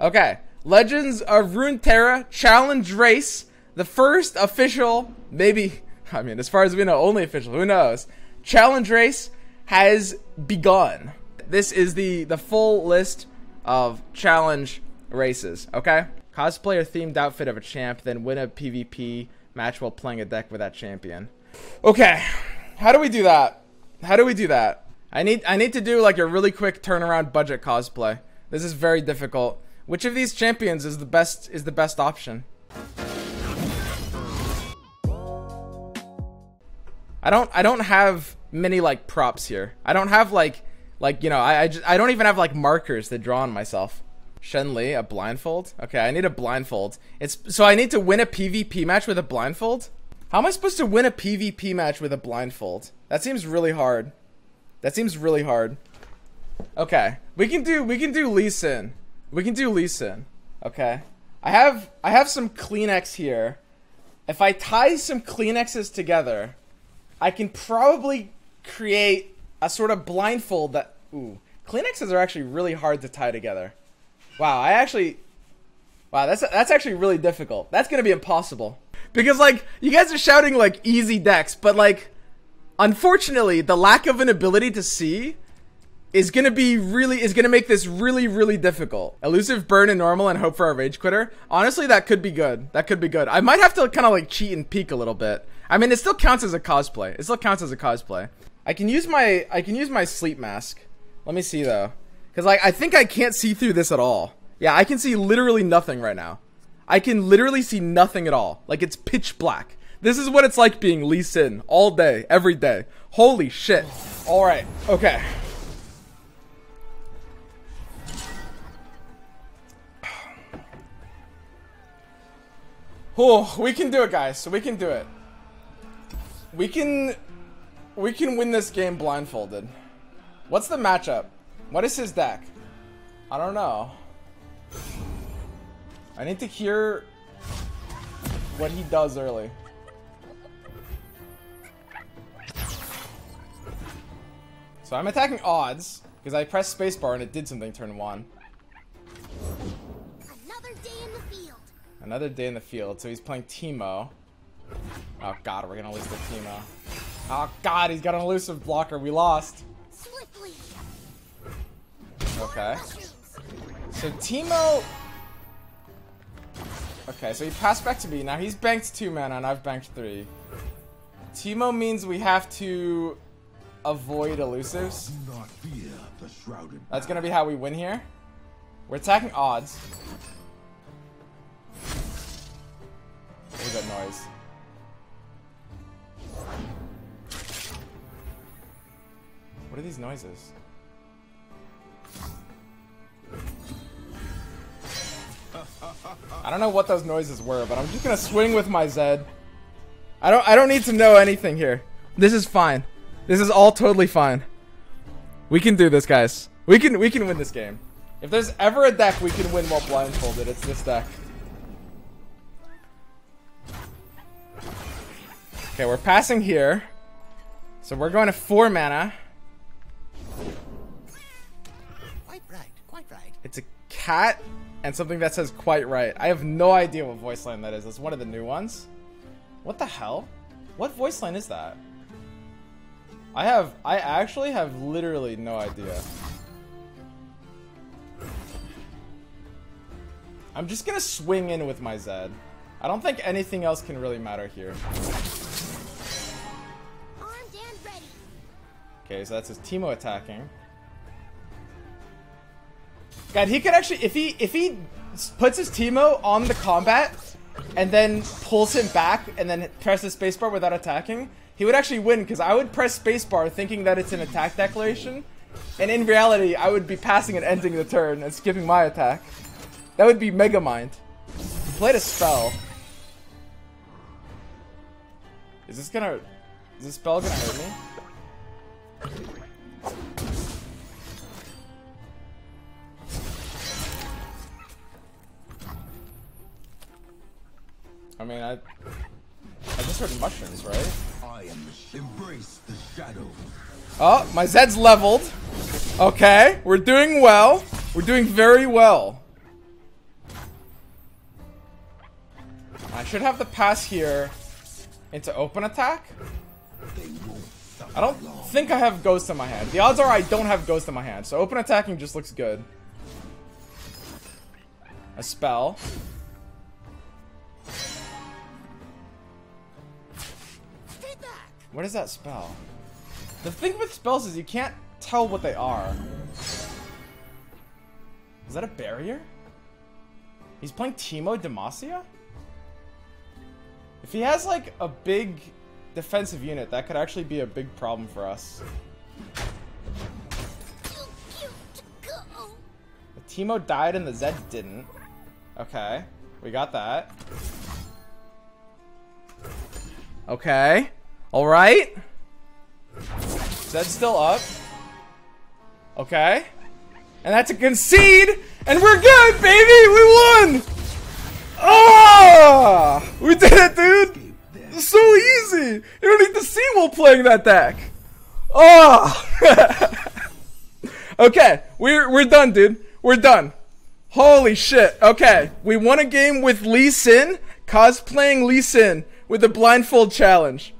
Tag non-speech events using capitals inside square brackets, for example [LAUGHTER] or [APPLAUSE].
Okay. Legends of Runeterra Challenge Race. The first official, maybe, I mean, as far as we know, only official, who knows? Challenge Race has begun. This is the, the full list of challenge races, okay? Cosplay or themed outfit of a champ, then win a PvP match while playing a deck with that champion. Okay, how do we do that? How do we do that? I need I need to do like a really quick turnaround budget cosplay. This is very difficult. Which of these champions is the best is the best option? I don't I don't have many like props here. I don't have like like you know I I, just, I don't even have like markers to draw on myself. Shen Li, a blindfold? Okay, I need a blindfold. It's so I need to win a PvP match with a blindfold? How am I supposed to win a PvP match with a blindfold? That seems really hard. That seems really hard. Okay, we can do we can do Lee Sin. We can do Lee Sin. Okay, I have I have some Kleenex here. If I tie some Kleenexes together, I can probably create a sort of blindfold that. Ooh, Kleenexes are actually really hard to tie together. Wow, I actually. Wow, that's that's actually really difficult. That's gonna be impossible because like you guys are shouting like easy decks, but like unfortunately the lack of an ability to see is gonna be really is gonna make this really really difficult. Elusive burn and normal and hope for a rage quitter. Honestly, that could be good. That could be good. I might have to kind of like cheat and peek a little bit. I mean, it still counts as a cosplay. It still counts as a cosplay. I can use my I can use my sleep mask. Let me see though, because like I think I can't see through this at all. Yeah, I can see literally nothing right now. I can literally see nothing at all. Like it's pitch black. This is what it's like being Lee Sin all day, every day. Holy shit. All right. Okay. Oh, we can do it, guys. We can do it. We can... We can win this game blindfolded. What's the matchup? What is his deck? I don't know. I need to hear what he does early. So I'm attacking odds, because I pressed spacebar and it did something turn 1. Another day in the field. So he's playing Teemo. Oh god, we're gonna lose to Teemo. Oh god, he's got an elusive blocker. We lost. Okay. So Teemo. Okay, so he passed back to me. Now he's banked two mana and I've banked three. Teemo means we have to avoid elusives. Do not fear the shrouded. That's gonna be how we win here. We're attacking odds. That noise? What are these noises? I don't know what those noises were, but I'm just gonna swing with my Zed. I don't I don't need to know anything here. This is fine. This is all totally fine. We can do this, guys. We can we can win this game. If there's ever a deck we can win while blindfolded, it's this deck. Okay, we're passing here. So we're going to four mana. Quite right, quite right. It's a cat and something that says quite right. I have no idea what voice line that is. It's one of the new ones. What the hell? What voice line is that? I have I actually have literally no idea. I'm just gonna swing in with my Zed. I don't think anything else can really matter here. Armed and ready. Okay, so that's his Teemo attacking. God, he could actually if he if he puts his Teemo on the combat and then pulls him back and then presses spacebar without attacking, he would actually win because I would press spacebar thinking that it's an attack declaration, and in reality I would be passing and ending the turn and skipping my attack. That would be Mega Mind. He played a spell. Is this gonna... Is this spell gonna hurt me? I mean, I... I just heard mushrooms, right? I embrace the shadow. Oh, my Zed's leveled. Okay, we're doing well. We're doing very well. I should have the pass here into open attack. I don't think I have Ghost in my hand. The odds are I don't have Ghost in my hand, so open attacking just looks good. A spell. What is that spell? The thing with spells is you can't tell what they are. Is that a barrier? He's playing Teemo Demacia? If he has like a big defensive unit, that could actually be a big problem for us. The Teemo died and the Zed didn't. Okay, we got that. Okay, alright. Zed's still up. Okay. And that's a concede, and we're good, baby! We won! Oh! We did it, dude! It's so easy! You don't need to see while playing that deck! Oh! [LAUGHS] okay, we're, we're done, dude. We're done. Holy shit. Okay, we won a game with Lee Sin, cosplaying Lee Sin with the blindfold challenge.